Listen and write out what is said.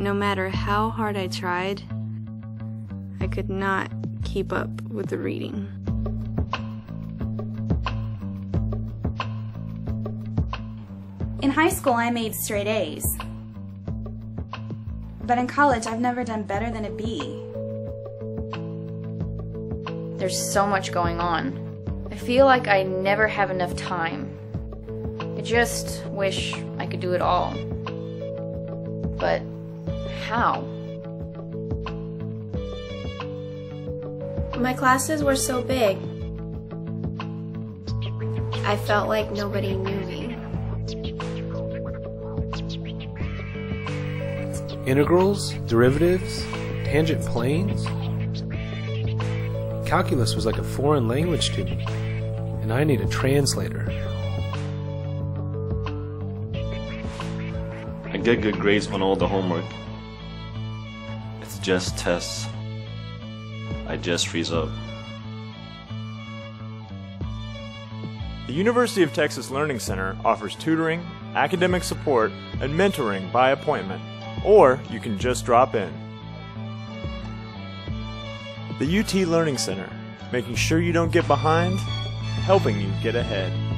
no matter how hard I tried, I could not keep up with the reading. In high school, I made straight A's. But in college, I've never done better than a B. There's so much going on. I feel like I never have enough time. I just wish I could do it all. But how? My classes were so big. I felt like nobody knew me. Integrals, derivatives, tangent planes. Calculus was like a foreign language to me, and I need a translator. Get good grades on all the homework. It's just tests. I just freeze up. The University of Texas Learning Center offers tutoring, academic support, and mentoring by appointment, or you can just drop in. The UT Learning Center, making sure you don't get behind, helping you get ahead.